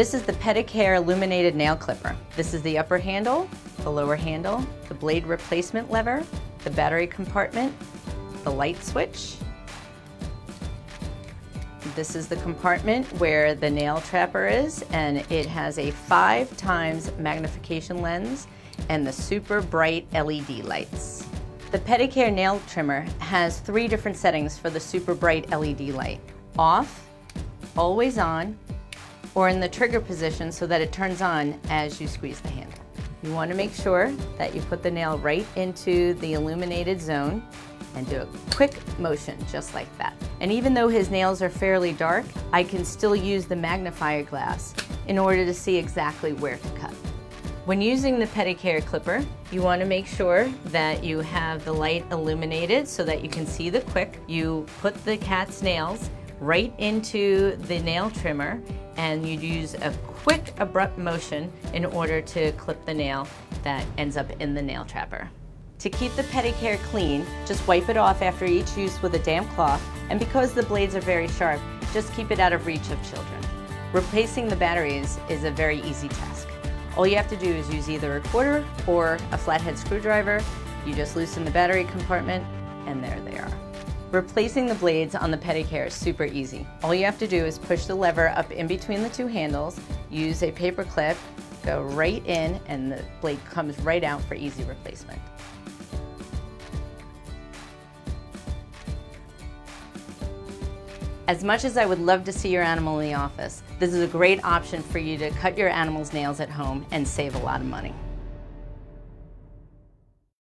This is the Pedicare Illuminated Nail Clipper. This is the upper handle, the lower handle, the blade replacement lever, the battery compartment, the light switch. This is the compartment where the nail trapper is and it has a five times magnification lens and the super bright LED lights. The Pedicare nail trimmer has three different settings for the super bright LED light. Off, always on, or in the trigger position so that it turns on as you squeeze the handle. You want to make sure that you put the nail right into the illuminated zone and do a quick motion just like that. And even though his nails are fairly dark, I can still use the magnifier glass in order to see exactly where to cut. When using the Pedicare clipper, you want to make sure that you have the light illuminated so that you can see the quick. You put the cat's nails right into the nail trimmer and you'd use a quick abrupt motion in order to clip the nail that ends up in the nail trapper. To keep the Pedicare clean, just wipe it off after each use with a damp cloth, and because the blades are very sharp, just keep it out of reach of children. Replacing the batteries is a very easy task. All you have to do is use either a quarter or a flathead screwdriver. You just loosen the battery compartment, and there they are. Replacing the blades on the Pedicare is super easy. All you have to do is push the lever up in between the two handles, use a paper clip, go right in, and the blade comes right out for easy replacement. As much as I would love to see your animal in the office, this is a great option for you to cut your animal's nails at home and save a lot of money.